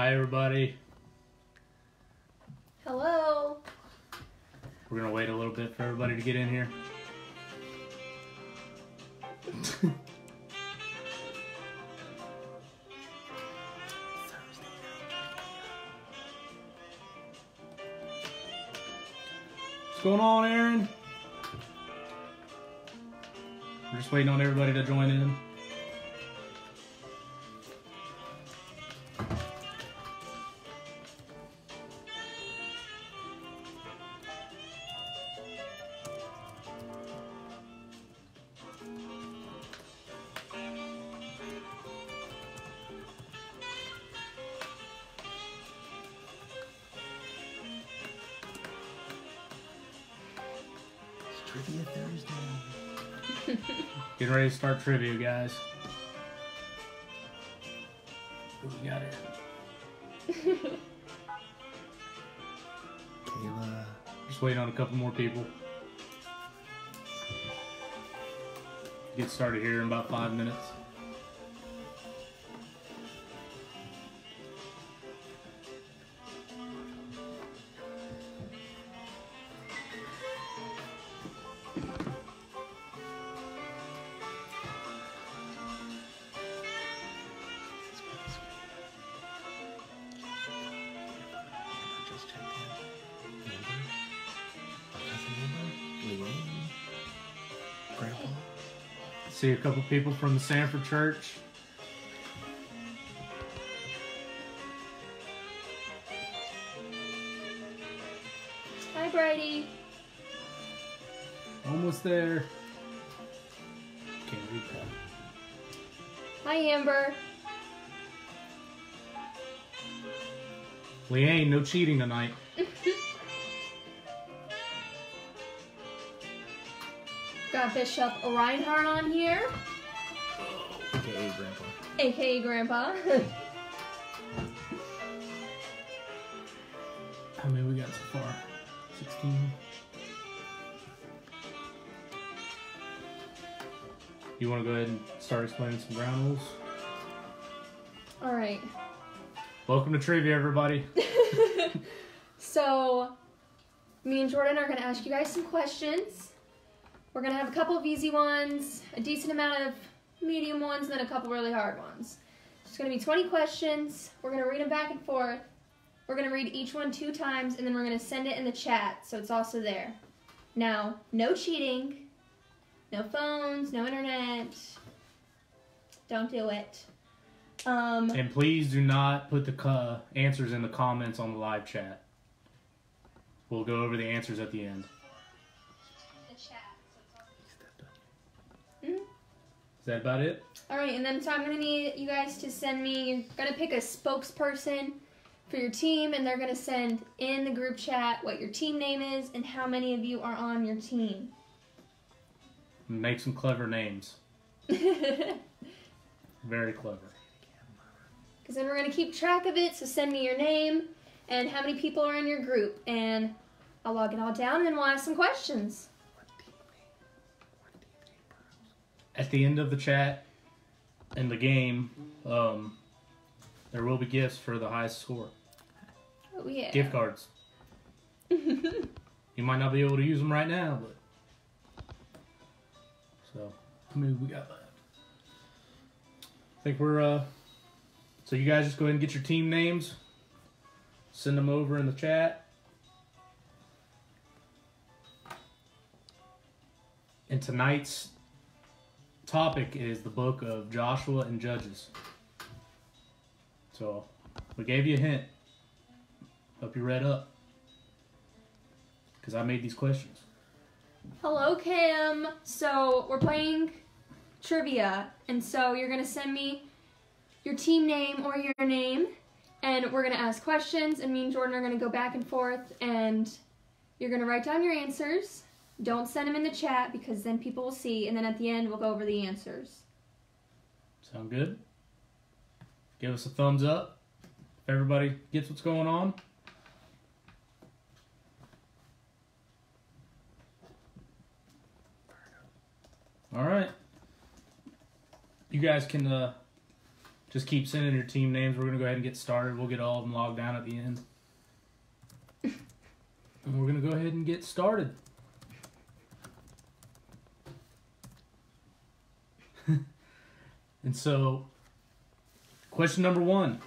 Hi, everybody. Hello. We're gonna wait a little bit for everybody to get in here. What's going on, Aaron? We're just waiting on everybody to join in. Ready to start trivia, guys. Who we got in? Kayla. Just waiting on a couple more people. Get started here in about five minutes. See a couple people from the Sanford Church. Hi, Brady. Almost there. Can't read that. Hi, Amber. Leanne, no cheating tonight. Got Bishop Reinhardt on here, AKA Grandpa. aka Grandpa. How many we got so far? 16. You want to go ahead and start explaining some ground rules? All right. Welcome to trivia, everybody. so, me and Jordan are going to ask you guys some questions. We're to have a couple of easy ones, a decent amount of medium ones, and then a couple really hard ones. It's going to be 20 questions. We're going to read them back and forth. We're going to read each one two times, and then we're going to send it in the chat so it's also there. Now, no cheating, no phones, no internet. Don't do it. Um, And please do not put the answers in the comments on the live chat. We'll go over the answers at the end. That about it? All right, and then so I'm gonna need you guys to send me. You're gonna pick a spokesperson for your team, and they're gonna send in the group chat what your team name is and how many of you are on your team. Make some clever names. Very clever. Because then we're gonna keep track of it. So send me your name and how many people are in your group, and I'll log it all down, and then we'll ask some questions. At the end of the chat and the game, um, there will be gifts for the highest score. Oh yeah. Gift cards. You might not be able to use them right now, but so how many we got left? I think we're uh. So you guys just go ahead and get your team names. Send them over in the chat. And tonight's topic is the book of Joshua and Judges. So we gave you a hint. Hope you read up. Because I made these questions. Hello, Kim. So we're playing trivia, and so you're gonna send me your team name or your name, and we're gonna ask questions, and me and Jordan are gonna go back and forth, and you're gonna write down your answers. Don't send them in the chat because then people will see, and then at the end we'll go over the answers. Sound good? Give us a thumbs up if everybody gets what's going on. All right. You guys can uh, Just keep sending your team names. We're gonna go ahead and get started. We'll get all of them logged down at the end. And we're gonna go ahead and get started. And so, question number one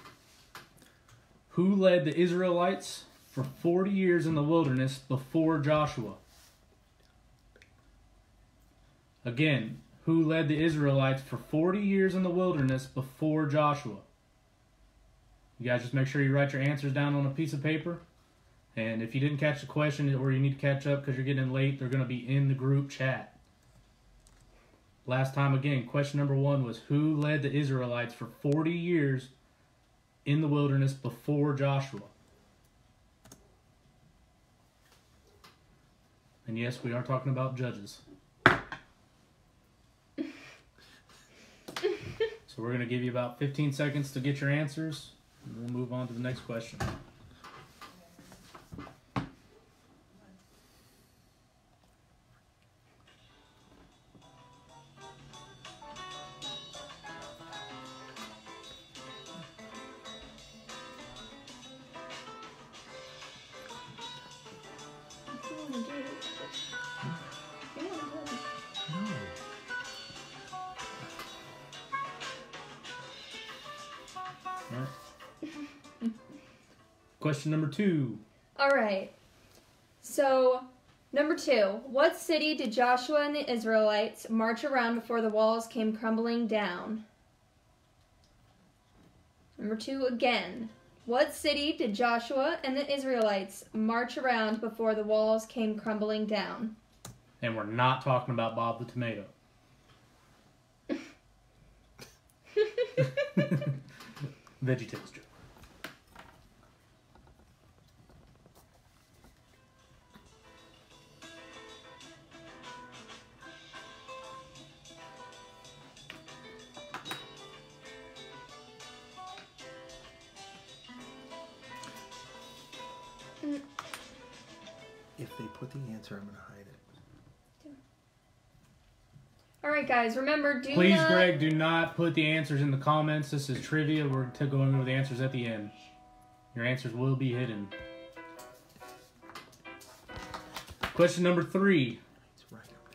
Who led the Israelites for 40 years in the wilderness before Joshua? Again, who led the Israelites for 40 years in the wilderness before Joshua? You guys just make sure you write your answers down on a piece of paper. And if you didn't catch the question or you need to catch up because you're getting late, they're going to be in the group chat. Last time again, question number one was Who led the Israelites for 40 years in the wilderness before Joshua? And yes, we are talking about judges. So we're going to give you about 15 seconds to get your answers, and we'll move on to the next question. Two. All right. So, number two. What city did Joshua and the Israelites march around before the walls came crumbling down? Number two again. What city did Joshua and the Israelites march around before the walls came crumbling down? And we're not talking about Bob the Tomato. VeggieTales joke. If they put the answer, I'm gonna hide it. All right, guys. Remember, do Please, not. Greg, do not put the answers in the comments. This is trivia. We're t- going over the answers at the end. Your answers will be hidden. Question number three. It's right up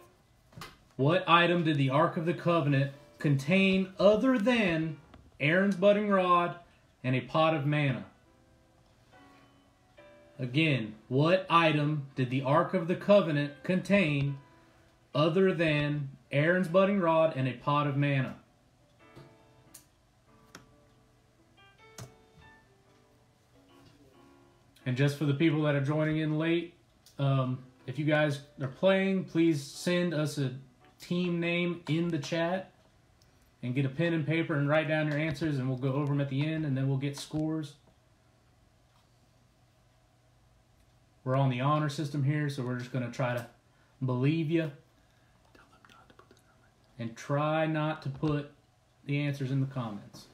there. What item did the Ark of the Covenant contain other than Aaron's budding rod and a pot of manna? Again, what item did the Ark of the Covenant contain other than Aaron's budding rod and a pot of manna? And just for the people that are joining in late, um, if you guys are playing, please send us a team name in the chat and get a pen and paper and write down your answers, and we'll go over them at the end, and then we'll get scores. We're on the honor system here, so we're just going to try to believe you Tell them not to put the comment. and try not to put the answers in the comments.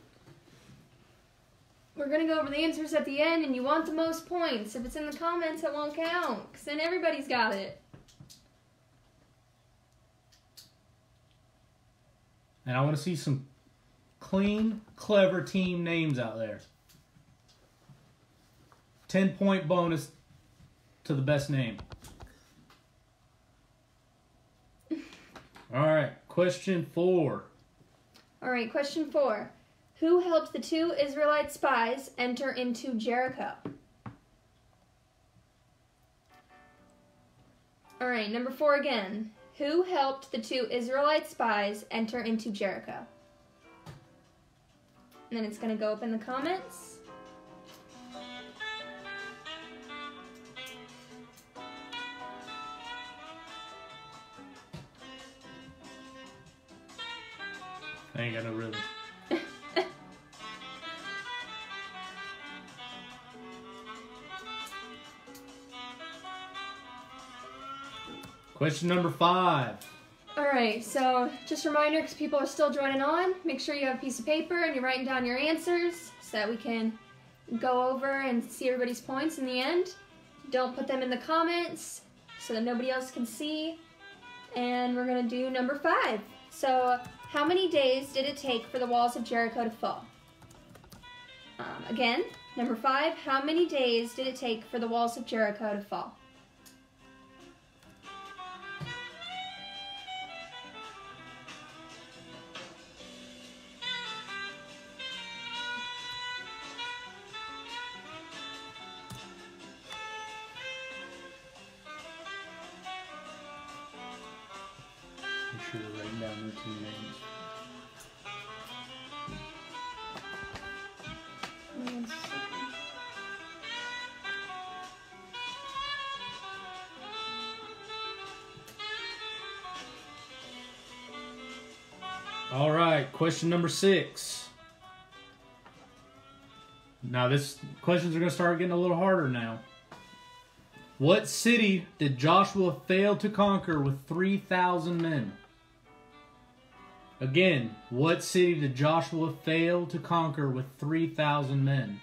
We're gonna go over the answers at the end, and you want the most points. If it's in the comments, it won't count, because then everybody's got it. And I want to see some clean, clever team names out there. 10 point bonus to the best name. All right, question four. All right, question four. Who helped the two Israelite spies enter into Jericho? All right, number four again. Who helped the two Israelite spies enter into Jericho? And then it's going to go up in the comments. I ain't got no rhythm. Question number five. All right, so just a reminder, because people are still joining on, make sure you have a piece of paper and you're writing down your answers so that we can go over and see everybody's points in the end. Don't put them in the comments so that nobody else can see. And we're gonna do number five. So, how many days did it take for the walls of Jericho to fall? Um, again, number five, how many days did it take for the walls of Jericho to fall? All right, question number six. Now, this questions are going to start getting a little harder now. What city did Joshua fail to conquer with 3,000 men? Again, what city did Joshua fail to conquer with 3,000 men?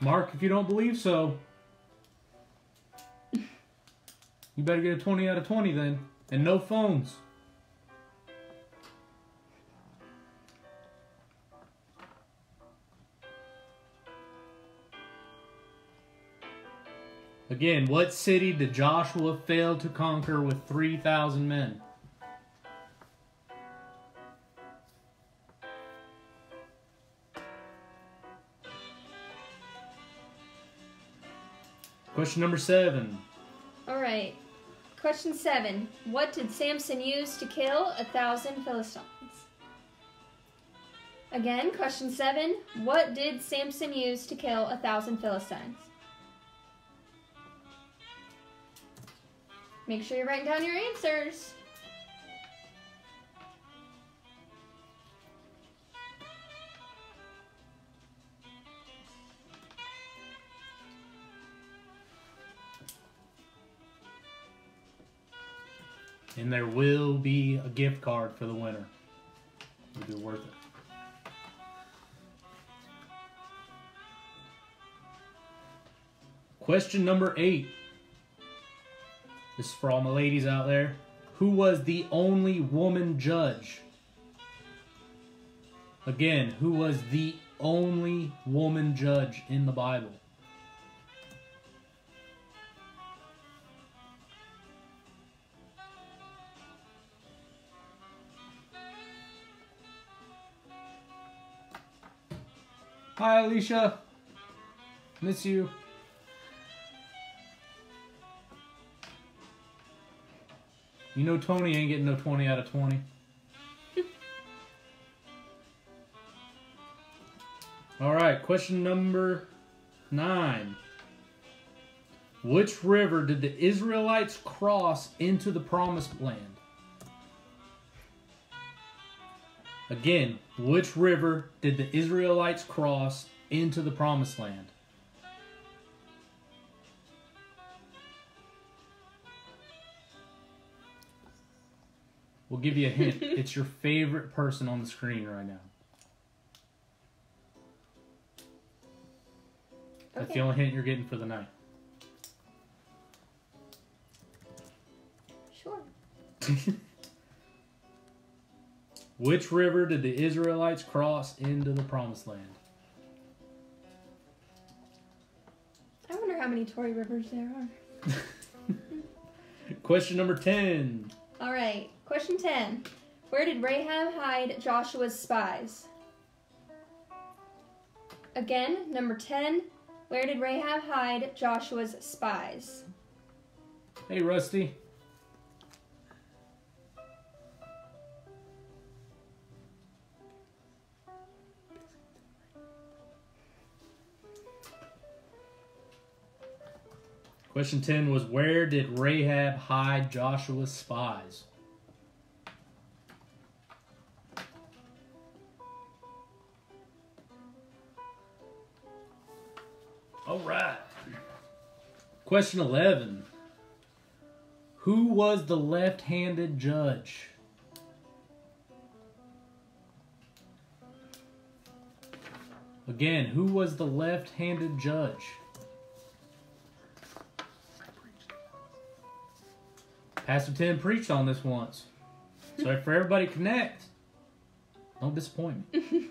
Mark, if you don't believe so, you better get a 20 out of 20 then. And no phones. Again, what city did Joshua fail to conquer with 3,000 men? Question number seven. All right. Question seven. What did Samson use to kill a thousand Philistines? Again, question seven. What did Samson use to kill a thousand Philistines? Make sure you're writing down your answers. And there will be a gift card for the winner. It'll be worth it. Question number eight. This is for all my ladies out there. Who was the only woman judge? Again, who was the only woman judge in the Bible? Hi, Alicia. Miss you. You know Tony ain't getting no 20 out of 20. All right, question number nine. Which river did the Israelites cross into the promised land? Again, which river did the Israelites cross into the promised land? We'll give you a hint. it's your favorite person on the screen right now. That's the only hint you're getting for the night. Sure. Which river did the Israelites cross into the promised land? I wonder how many Tory rivers there are. Question number 10. All right. Question 10. Where did Rahab hide Joshua's spies? Again, number 10. Where did Rahab hide Joshua's spies? Hey, Rusty. Question 10 was Where did Rahab hide Joshua's spies? All right. Question 11. Who was the left handed judge? Again, who was the left handed judge? Pastor Tim preached on this once. So for everybody connect. Don't disappoint me.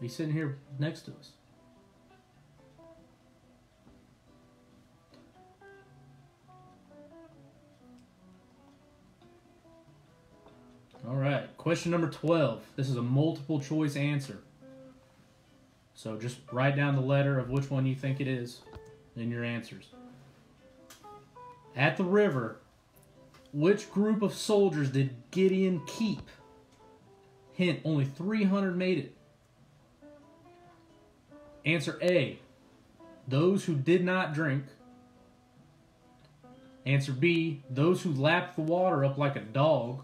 He's sitting here next to us. All right, question number 12. This is a multiple choice answer. So just write down the letter of which one you think it is in your answers. At the river, which group of soldiers did Gideon keep? Hint, only 300 made it. Answer A, those who did not drink. Answer B, those who lapped the water up like a dog.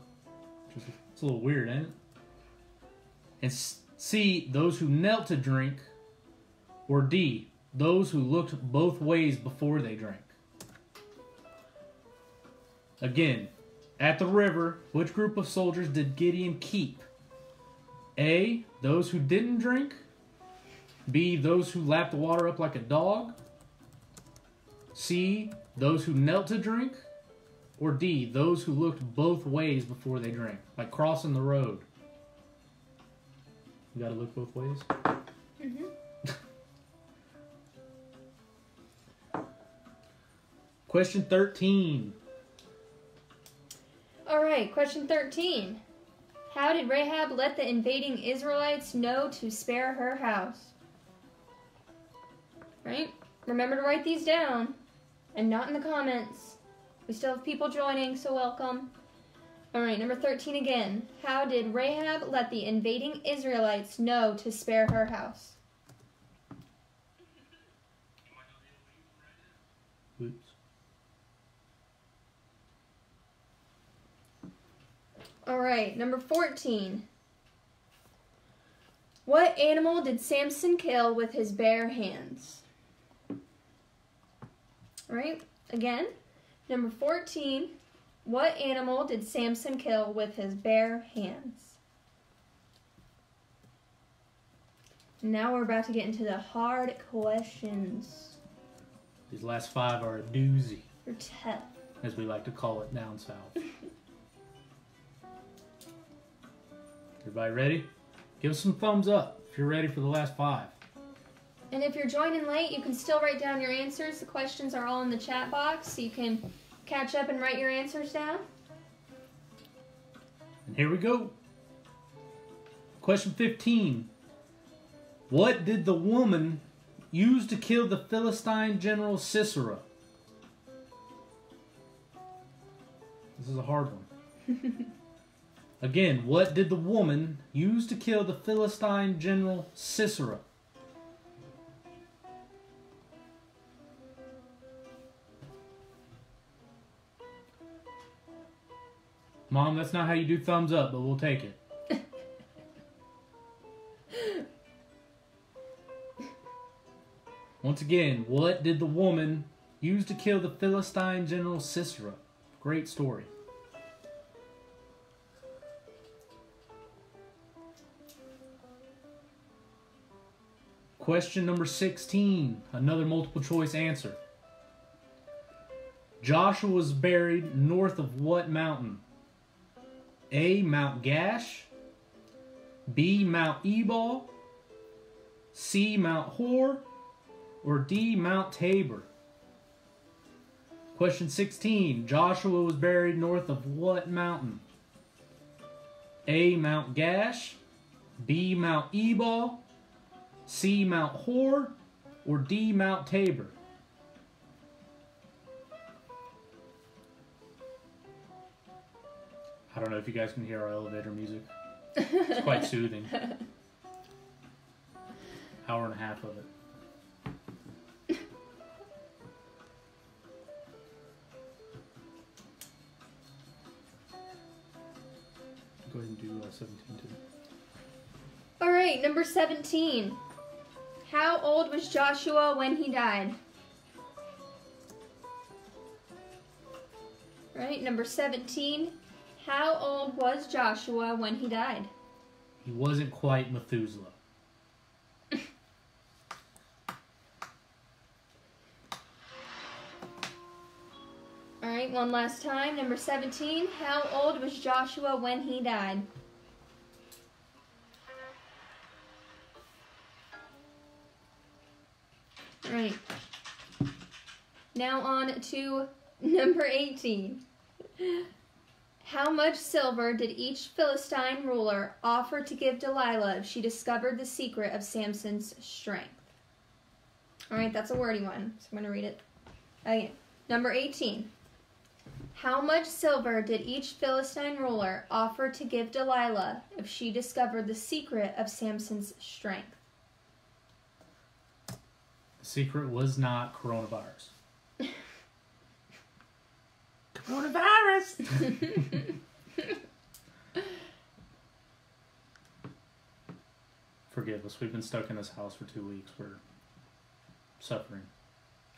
It's a little weird, ain't it? And C, those who knelt to drink. Or D, those who looked both ways before they drank. Again, at the river, which group of soldiers did Gideon keep? A, those who didn't drink. B, those who lapped the water up like a dog. C, those who knelt to drink. Or D, those who looked both ways before they drank, like crossing the road. You gotta look both ways. Mm-hmm. Question 13. All right, question 13. How did Rahab let the invading Israelites know to spare her house? Right? Remember to write these down and not in the comments. We still have people joining, so welcome. All right, number 13 again. How did Rahab let the invading Israelites know to spare her house? All right, number 14. What animal did Samson kill with his bare hands? All right, again, number 14. What animal did Samson kill with his bare hands? Now we're about to get into the hard questions. These last five are a doozy, You're tough. as we like to call it down south. Everybody ready? Give us some thumbs up if you're ready for the last five. And if you're joining late, you can still write down your answers. The questions are all in the chat box, so you can catch up and write your answers down. And here we go. Question 15. What did the woman use to kill the Philistine general Sisera? This is a hard one. Again, what did the woman use to kill the Philistine general Sisera? Mom, that's not how you do thumbs up, but we'll take it. Once again, what did the woman use to kill the Philistine general Sisera? Great story. Question number 16, another multiple choice answer. Joshua was buried north of what mountain? A. Mount Gash. B. Mount Ebal. C. Mount Hor. Or D. Mount Tabor. Question 16. Joshua was buried north of what mountain? A. Mount Gash. B. Mount Ebal. C. Mount Hor. Or D. Mount Tabor. I don't know if you guys can hear our elevator music. It's quite soothing. Hour and a half of it. Go ahead and do uh, 17 too. All right, number 17. How old was Joshua when he died? Right, number 17. How old was Joshua when he died? He wasn't quite Methuselah. All right, right, one last time. Number 17. How old was Joshua when he died? Right. Now on to number 18. How much silver did each Philistine ruler offer to give Delilah if she discovered the secret of Samson's strength? All right, that's a wordy one, so I'm going to read it again. Number 18. How much silver did each Philistine ruler offer to give Delilah if she discovered the secret of Samson's strength? The secret was not coronavirus. Coronavirus! Forgive us. We've been stuck in this house for two weeks. We're suffering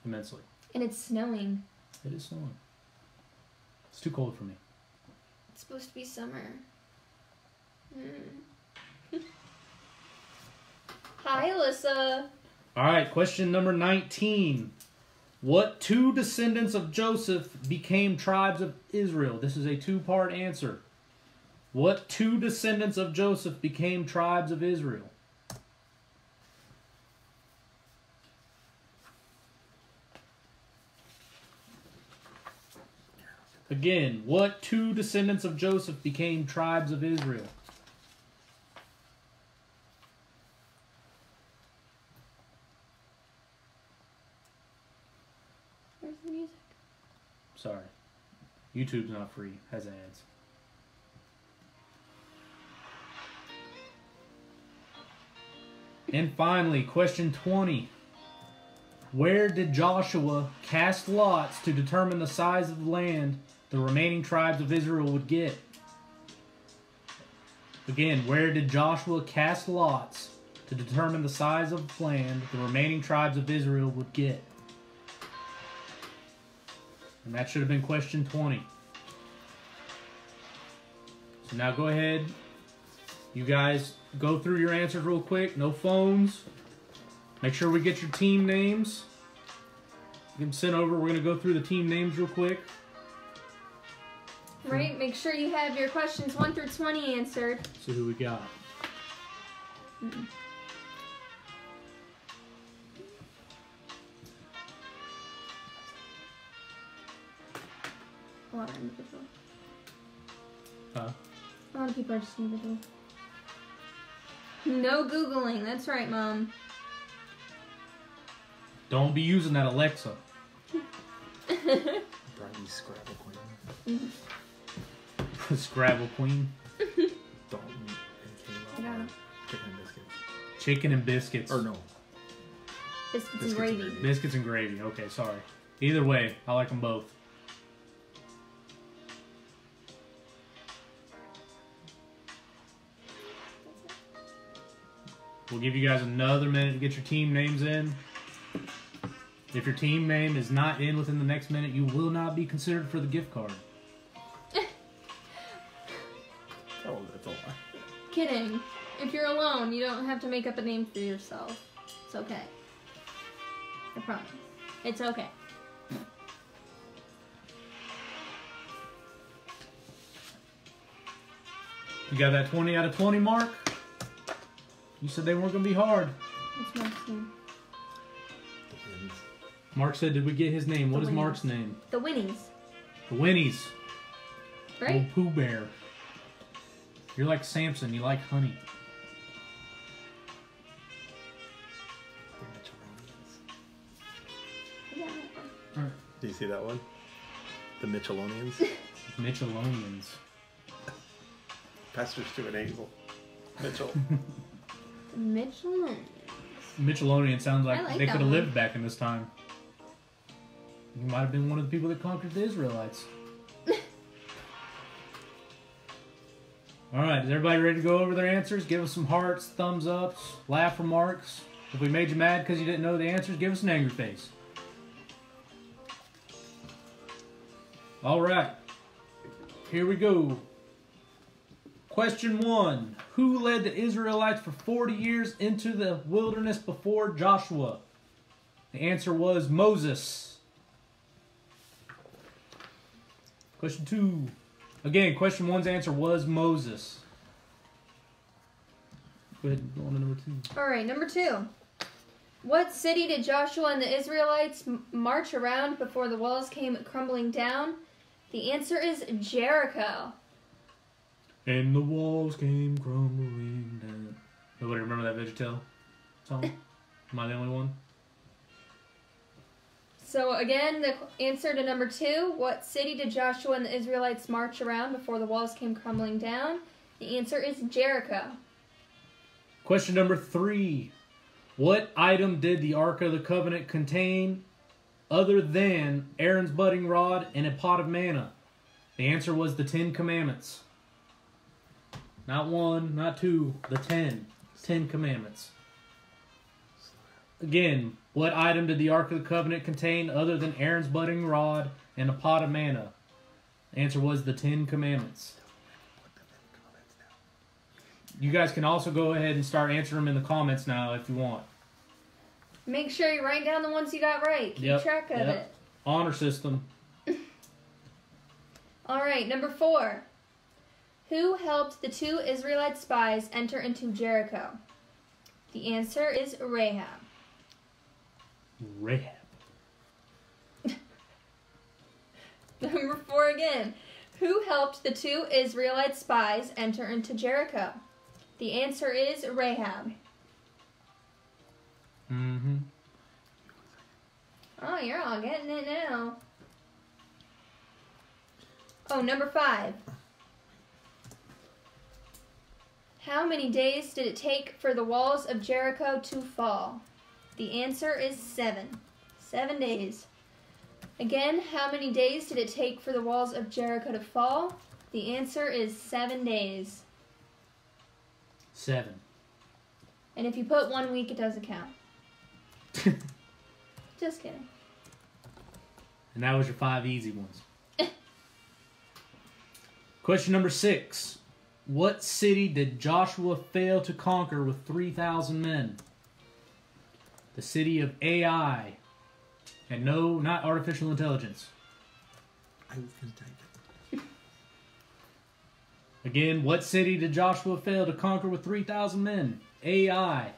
immensely. And it's snowing. It is snowing. It's too cold for me. It's supposed to be summer. Mm. Hi, Alyssa. All right, question number 19. What two descendants of Joseph became tribes of Israel? This is a two part answer. What two descendants of Joseph became tribes of Israel? Again, what two descendants of Joseph became tribes of Israel? Where's the music? Sorry. YouTube's not free, has ads. And finally, question 20. Where did Joshua cast lots to determine the size of land the remaining tribes of Israel would get? Again, where did Joshua cast lots to determine the size of land the remaining tribes of Israel would get? And that should have been question 20. So now go ahead. You guys go through your answers real quick. No phones. Make sure we get your team names. Get them sent over. We're going to go through the team names real quick. Right, make sure you have your questions 1 through 20 answered. See who we got. A lot of individual. Huh? A lot of people are just individual. No Googling, that's right, Mom. Don't be using that Alexa. Brighty Scrabble Queen. Scrabble Queen. Dalton and Kayla. Yeah. Chicken and biscuits. Chicken and biscuits. Or no. Biscuits, Biscuits and and gravy. gravy. Biscuits and gravy. Okay, sorry. Either way, I like them both. We'll give you guys another minute to get your team names in. If your team name is not in within the next minute, you will not be considered for the gift card. Oh, that's a lie. Kidding. If you're alone, you don't have to make up a name for yourself. It's okay. I promise. It's okay. You got that 20 out of 20 mark? You said they weren't going to be hard. It's Mark's name. Mark said, Did we get his name? What The is Winnies. Mark's name? The Winnies, The Winnies. right? Old Pooh Bear. You're like Samson. You like honey. The Mitchellonians. Yeah. Do you see that one? The Mitchellonians. Michelonians. Pastor Stuart Hazel. Mitchell. Michelin. Michelonian sounds like, like they could have lived back in this time. You might have been one of the people that conquered the Israelites. All right, is everybody ready to go over their answers? Give us some hearts, thumbs ups, laugh remarks. If we made you mad because you didn't know the answers, give us an angry face. All right, here we go. Question one Who led the Israelites for 40 years into the wilderness before Joshua? The answer was Moses. Question two. Again, question one's answer was Moses. Go ahead go on to number two. All right, number two. What city did Joshua and the Israelites march around before the walls came crumbling down? The answer is Jericho. And the walls came crumbling down. Nobody remember that VeggieTale song? Am I the only one? So again, the answer to number two: What city did Joshua and the Israelites march around before the walls came crumbling down? The answer is Jericho. Question number three. What item did the Ark of the Covenant contain other than Aaron's budding rod and a pot of manna? The answer was the Ten Commandments. Not one, not two, the ten. Ten Commandments. Again, what item did the Ark of the Covenant contain other than Aaron's budding rod and a pot of manna? Answer was the Ten Commandments. Put them in the comments now. You guys can also go ahead and start answering them in the comments now if you want. Make sure you write down the ones you got right. Keep Yep, track of yep. it. Honor system. All right, number four. Who helped the two Israelite spies enter into Jericho? The answer is Rahab. Rahab. Number four again. Who helped the two Israelite spies enter into Jericho? The answer is Rahab. Mm-hmm. Oh, you're all getting it now. Oh, number five. How many days did it take for the walls of Jericho to fall? The answer is seven. Seven days. Again, how many days did it take for the walls of Jericho to fall? The answer is seven days. Seven. And if you put one week, it doesn't count. Just kidding. And that was your five easy ones. Question number six. What city did Joshua fail to conquer with 3,000 men? The city of Ai. And no, not artificial intelligence. I was gonna type it. Again, what city did Joshua fail to conquer with 3,000 men? Ai.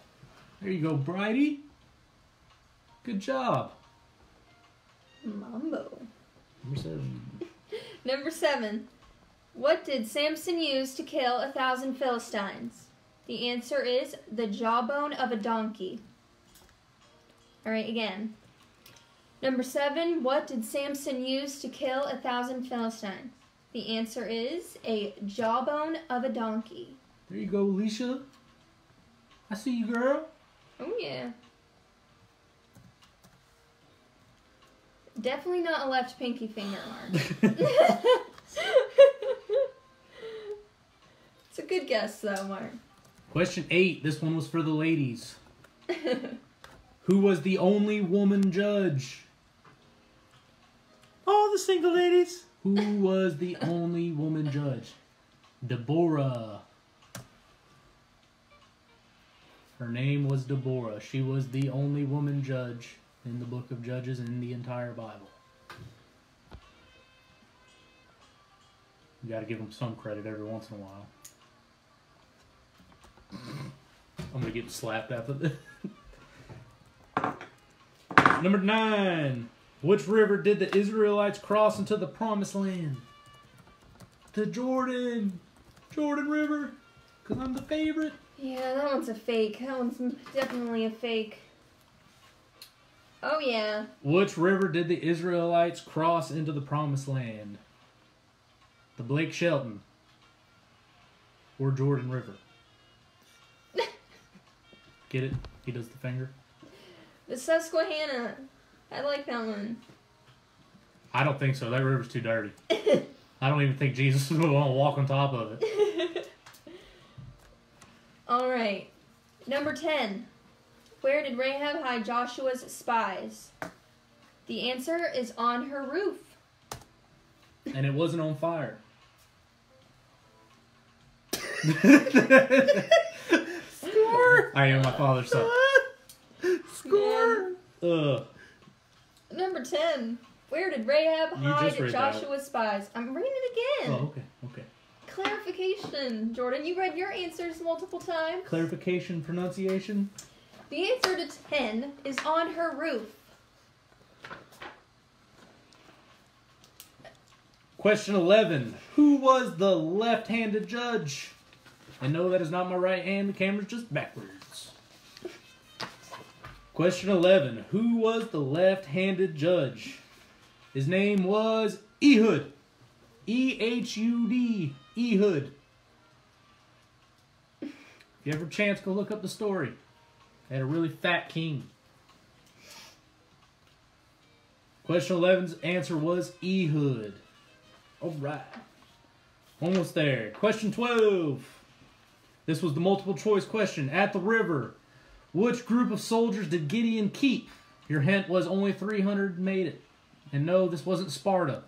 There you go, Brighty. Good job. Mambo. Number seven. Number seven. What did Samson use to kill a thousand Philistines? The answer is the jawbone of a donkey. All right, again. Number seven. What did Samson use to kill a thousand Philistines? The answer is a jawbone of a donkey. There you go, Alicia. I see you, girl. Oh, yeah. Definitely not a left pinky finger mark. it's a good guess, though, Mark. Question eight. This one was for the ladies. Who was the only woman judge? All the single ladies. Who was the only woman judge? Deborah. Her name was Deborah. She was the only woman judge in the book of Judges in the entire Bible. You gotta give them some credit every once in a while. I'm gonna get slapped after this. Number nine. Which river did the Israelites cross into the promised land? The Jordan. Jordan River. Because I'm the favorite. Yeah, that one's a fake. That one's definitely a fake. Oh, yeah. Which river did the Israelites cross into the promised land? The Blake Shelton. Or Jordan River. Get it? He does the finger. The Susquehanna. I like that one. I don't think so. That river's too dirty. I don't even think Jesus would want to walk on top of it. All right. Number 10. Where did Rahab hide Joshua's spies? The answer is on her roof. And it wasn't on fire. Score. I am my father's son. Score. Ugh. Number 10. Where did Rahab You just hide read that. Joshua's spies? I'm reading it Oh, again. okay, okay. Clarification. Jordan, you read your answers multiple times. Clarification, pronunciation. The answer to 10 is on her roof. Question 11. Who was the left handed judge? And no, that is not my right hand. The camera's just backwards. Question 11. Who was the left handed judge? His name was Ehud. E H U D. Ehud. If you ever chance, go look up the story. They had a really fat king. Question 11's answer was Ehud. All right. Almost there. Question 12. This was the multiple choice question. At the river, which group of soldiers did Gideon keep? Your hint was only 300 made it. And no, this wasn't Sparta.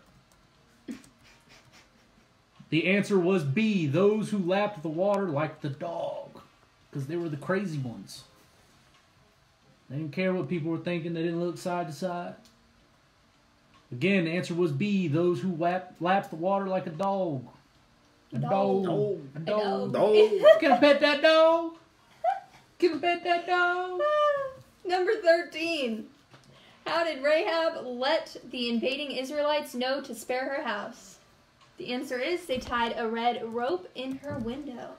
The answer was B, those who lapped the water like the dog. Because they were the crazy ones. They didn't care what people were thinking, they didn't look side to side. Again, the answer was B, those who lap, lapped the water like a dog. A Dog. dog. A dog. No. Can I pet that dog? Pet that dog? Number 13. How did Rahab let the invading Israelites know to spare her house? The answer is they tied a red rope in her window.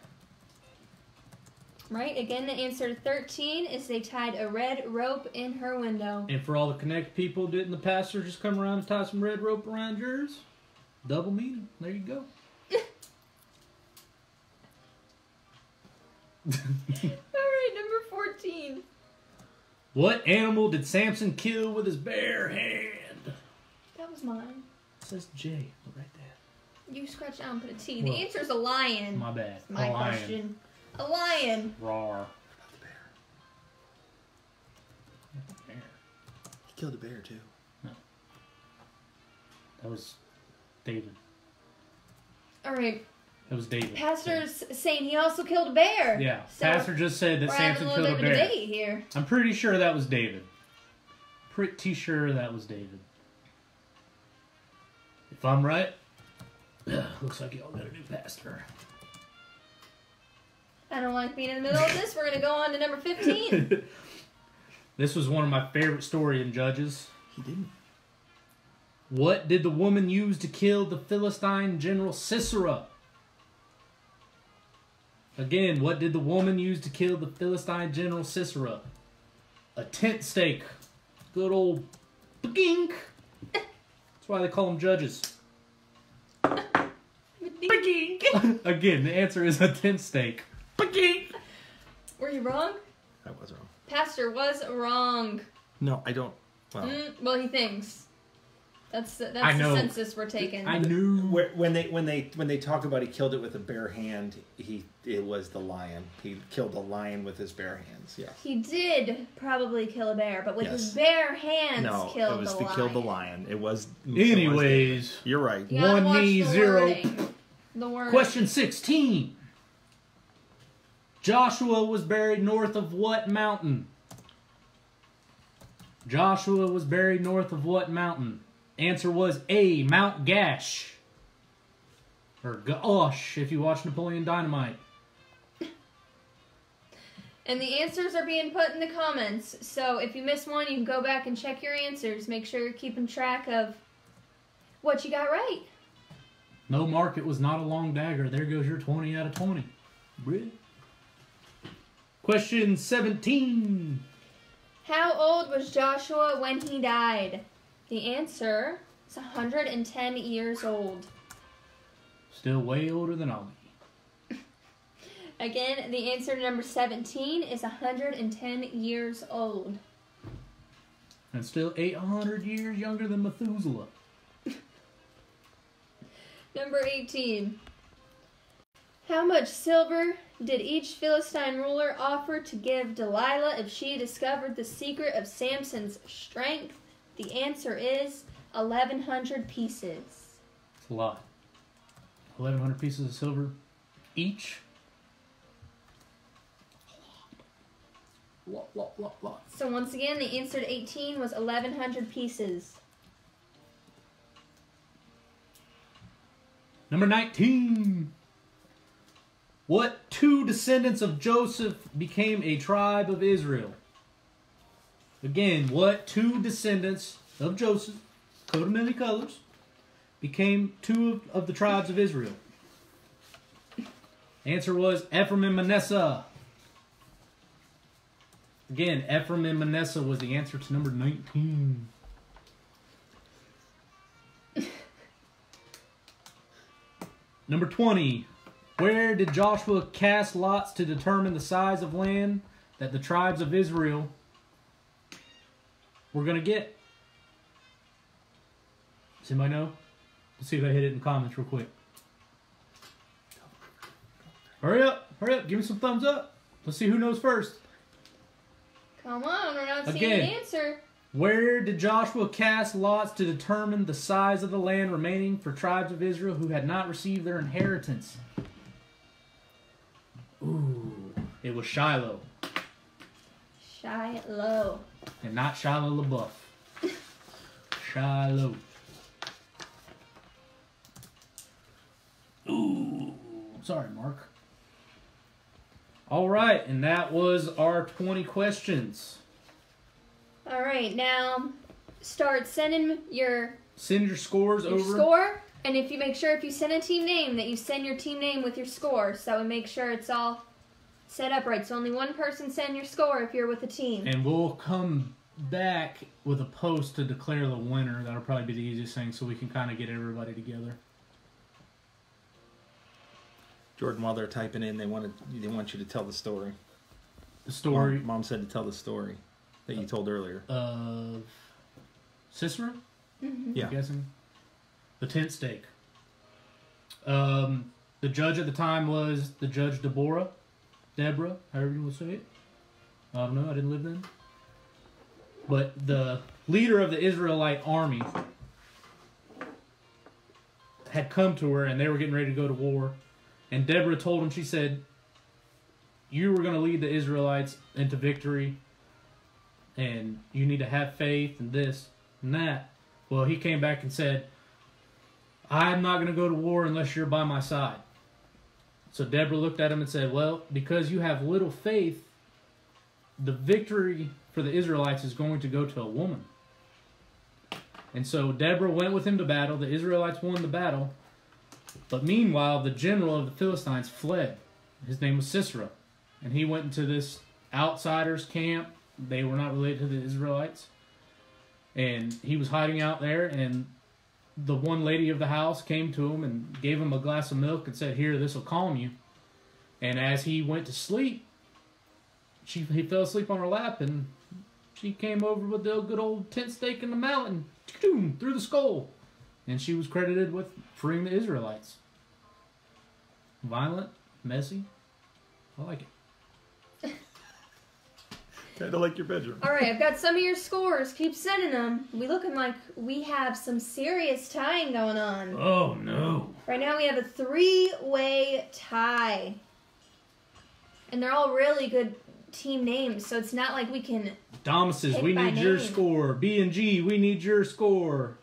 Right? Again, the answer to 13 is they tied a red rope in her window. And for all the Connect people, didn't the pastor just come around and tie some red rope around yours? Double meaning. There you go. Alright, number 14. What animal did Samson kill with his bare hand? That was mine. It says J right there. You scratch out and put a T. The What? is a lion. My bad. My A lion. question. A lion. Rawr. He killed a bear too. No. That was David. Alright, That was David. Pastor's saying he also killed a bear. Yeah. So, Pastor just said that Samson a killed little a bit of a bear. debate here. I'm pretty sure that was David. Pretty sure that was David. If I'm right, looks like y'all got a new pastor. I don't like being in the middle of this. We're gonna go on to number 15. this was one of my favorite story in Judges. He didn't. What did the woman use to kill the Philistine general Sisera? Again, what did the woman use to kill the Philistine general Sisera? A tent stake. Good old gink. That's why they call them judges. Again, the answer is a tent stake. Were you wrong? I was wrong. Pastor was wrong. No, I don't. Well, Mm, well, he thinks. That's the, that's I know. the census we're taking. I knew. when they when they when they talk about he killed it with a bare hand, he it was the lion. He killed the lion with his bare hands. Yes. He did probably kill a bear, but with his bare hands no, killed it was the the lion. killed the lion. It was. it was Anyways, you're right. You One watch knee, zero. wording. The word. question 16. Joshua was buried north of what mountain? Joshua was buried north of what mountain? Answer was A, Mount Gaash. Or Gosh, if you watch Napoleon Dynamite. And the answers are being put in the comments. So if you miss one, you can go back and check your answers. Make sure you're keeping track of what you got right. No, Mark, it was not a long dagger. There goes your 20 out of 20. Brit. Question 17. How old was Joshua when he died? The answer is 110 years old. Still way older than I'll be. Again, the answer to number 17 is 110 years old. And still 800 years younger than Methuselah. Number 18. How much silver did each Philistine ruler offer to give Delilah if she discovered the secret of Samson's strength? The answer is 1,100 pieces. It's a lot. 1,100 pieces of silver each. Lot, lot, lot, lot. So once again, the answer to 18 was 1,100 pieces. Number 19. What two descendants of Joseph became a tribe of Israel? Again, what two descendants of Joseph, coat of many colors, became two of, of the tribes of Israel? Answer was Ephraim and Manasseh. Again, Ephraim and Manasseh was the answer to number 19. number 20. Where did Joshua cast lots to determine the size of land that the tribes of Israel were going to get? Does anybody know? Let's see if I hit it in comments real quick. Hurry up, hurry up, give me some thumbs up. Let's see who knows first. Come on, we're not seeing Again. an answer. Where did Joshua cast lots to determine the size of the land remaining for tribes of Israel who had not received their inheritance? Ooh, it was Shiloh, Shiloh. and not Shiloh LaBeouf. Shiloh. Ooh, sorry, Mark. All right, and that was our 20 questions. All right, now start sending your, Send your scores your over. score, and if you make sure if you send a team name that you send your team name with your score, so that would make sure it's all set up right. So only one person send your score if you're with a team. And we'll come back with a post to declare the winner. That'll probably be the easiest thing so we can kind of get everybody together. Jordan, while they're typing in, they wanted they want you to tell the story. The story Mom, Mom said to tell the story that you told earlier. of Sisera, Yeah. I'm guessing. The tent stake. Um, the judge at the time was the judge Deborah. Deborah, however you want to say it. I don't know, I didn't live then. But the leader of the Israelite army had come to her and they were getting ready to go to war. And Deborah told him, she said, You were going to lead the Israelites into victory and you need to have faith and this and that. Well, he came back and said, I'm not going to go to war unless you're by my side. So Deborah looked at him and said, Well, because you have little faith, the victory for the Israelites is going to go to a woman. And so Deborah went with him to battle. The Israelites won the battle. But meanwhile, the general of the Philistines fled. His name was Sisera. And he went into this outsider's camp. They were not related to the Israelites. And he was hiding out there. And the one lady of the house came to him and gave him a glass of milk and said, Here, this will calm you. And as he went to sleep, she he fell asleep on her lap and she came over with the good old tent stake in the mountain through the skull. And she was credited with freeing the Israelites. Violent, messy. I like it. Kind of like your bedroom. All right, I've got some of your scores. Keep sending them. We looking like we have some serious tying going on. Oh no. Right now we have a three-way tie. And they're all really good team names, so it's not like we can Thomas's, Pick we by need your score. B and G, we need your score.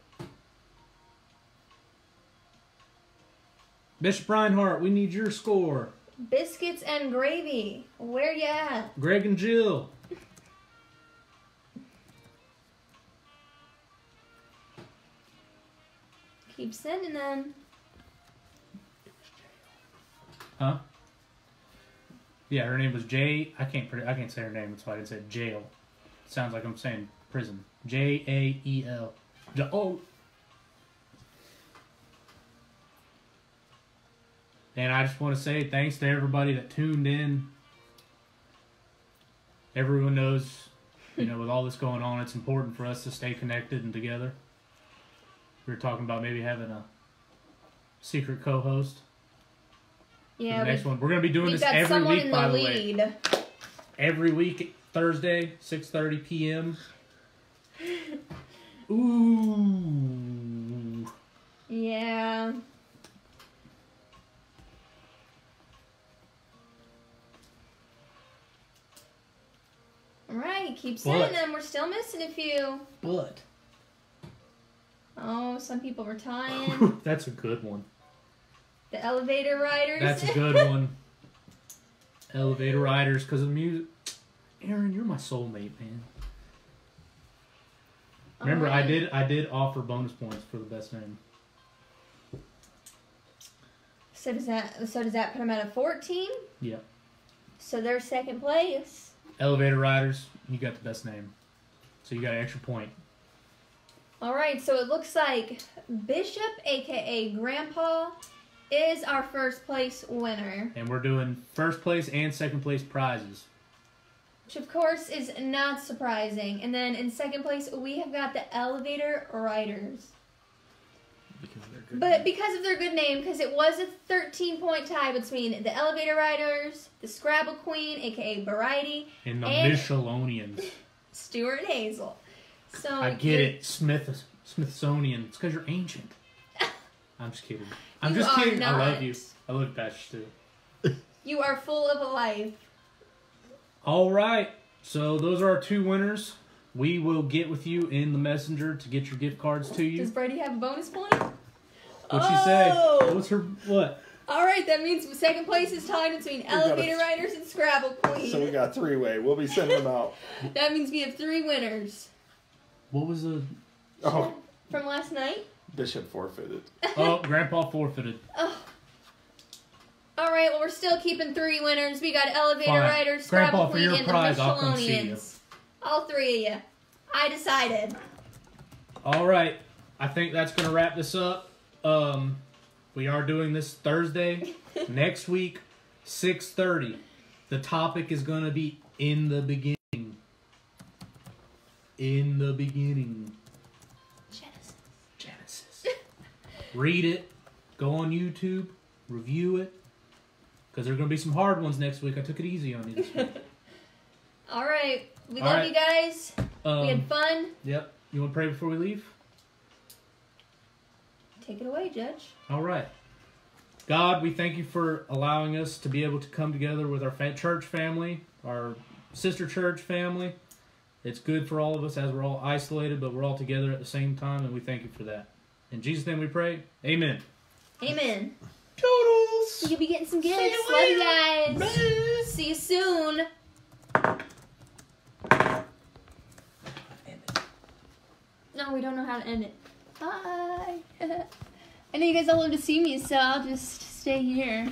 Bishop Reinhardt, we need your score. biscuits and gravy. Where you at? Greg and Jill. Keep sending them. Huh? Yeah, her name was J. I can't. I can't say her name. That's why I say jail. Sounds like I'm saying prison. J A E L. J- Oh. And I just want to say thanks to everybody that tuned in. Everyone knows, you know, with all this going on, it's important for us to stay connected and together. We were talking about maybe having a secret co-host. Yeah, the next one. We're gonna be doing this every week, by the the way. Every week, Thursday, six thirty p.m. Ooh, Yeah. All right, keep sending What? them. We're still missing a few. but Oh, some people were tying. that's a good one. The elevator riders. That's a good one. Elevator riders, because of the music. Aaron, you're my soulmate, man. Remember, I did I did offer bonus points for the best name. So does that so does that put them at a fourteen? Yep. So they're second place. Elevator riders, you got the best name, so you got an extra point. All right, so it looks like Bishop, aka Grandpa, is our first place winner, And we're doing first place and second place prizes. which of course is not surprising. And then in second place, we have got the Elevator Riders. Because they're good. But because of their good name, because it was a 13 point tie between the Elevator Riders, the Scrabble Queen, aka Variety, And the And- Michelonians. Stuart Hazel. So I get it, Smith Smithsonian. It's because you're ancient. I'm just kidding. I'm You just are kidding. I love you. I love Bash too. You are full of life. All right. So those are our two winners. We will get with you in the messenger to get your gift cards to you. Does. Brady have a bonus point? What'd she say? Oh! What's her what? All right, that means second place is tied between got a- Elevator Riders and Scrabble Queen. So we got three way. We'll be sending them out. that means we have three winners What was the? Oh, from last night. Bishop forfeited. Oh, Grandpa forfeited. Oh. All right, well we're still keeping three winners. We got Elevator Fine. Riders, Scrabble Grandpa, for Queen, your and prize, the I'll come see you. Michelonians. All three of you. I decided. All right. I think that's gonna wrap this up. Um, we are doing this Thursday next week, six thirty. The topic is gonna be in the beginning. In the beginning. Genesis. Genesis. Read it. Go on YouTube. Review it. Because there are going to be some hard ones next week. I took it easy on you this week. All right, we All love right. you guys. we had Um, fun. yep. You want to pray before we leave? Take it away, Judge. All right. God, we thank you for allowing us to be able to come together with our fa- church family, our sister church family. It's good for all of us as we're all isolated, but we're all together at the same time, and we thank you for that. In Jesus' name we pray. Amen. Amen. Toodles. You'll be getting some gifts. See you Love you guys. Bye. See you soon. No, we don't know how to end it. Bye. I know you guys all love to see me, so I'll just stay here.